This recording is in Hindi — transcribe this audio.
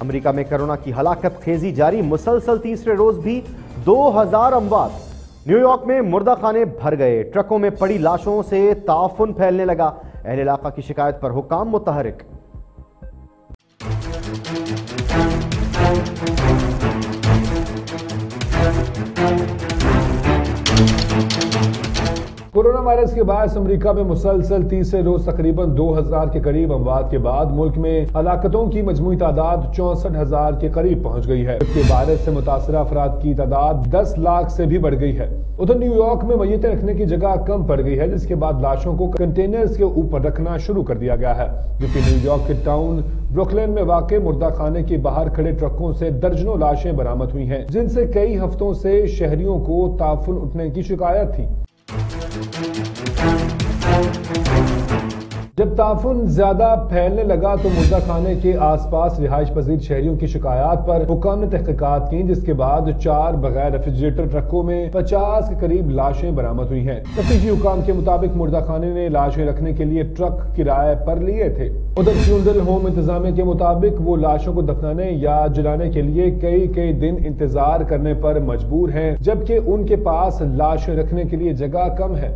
अमेरिका में कोरोना की हलाकत खेजी जारी, मुसलसल तीसरे रोज भी 2000 अमवात न्यूयॉर्क में मुर्दा खाने भर गए। ट्रकों में पड़ी लाशों से ताफुन फैलने लगा। अहल इलाका की शिकायत पर हुकाम मुतहरिक। कोरोना वायरस के बाद अमरीका में मुसलसल तीसरे रोज तकरीबन 2000 के करीब अमवात के बाद मुल्क में हलाकतों की मजमू तादाद चौसठ हज़ार के करीब पहुँच गई है। जबकि वायरस से मुतासर अफराद की तादाद 10 लाख से भी बढ़ गई है। उधर न्यूयॉर्क में मैयतें रखने की जगह कम पड़ गई है, जिसके बाद लाशों को कंटेनर्स के ऊपर रखना शुरू कर दिया गया है। जबकि न्यूयॉर्क के टाउन ब्रुकलिन में वाकई मुर्दा खाने के बाहर खड़े ट्रकों से दर्जनों लाशें बरामद हुई हैं, जिनसे कई हफ्तों से शहरियों को ताफुन उठने की शिकायत थी। Thank you. जब ज़्यादा फैलने लगा तो मुर्दा खाने के आसपास रिहाइश पजीर शहरियों की शिकायत पर हुकाम ने तहकीकात की, जिसके बाद चार बगैर रेफ्रिजरेटर ट्रकों में पचास के करीब लाशें बरामद हुई हैं। तफतीशी हुकाम के मुताबिक मुर्दा खाने ने लाशें रखने के लिए ट्रक किराए पर लिए थे। उधर फ्यूनरल होम इंतजामिया के मुताबिक वो लाशों को दफनाने या जलाने के लिए कई कई दिन इंतज़ार करने पर मजबूर हैं, जबकि उनके पास लाशें रखने के लिए जगह कम है।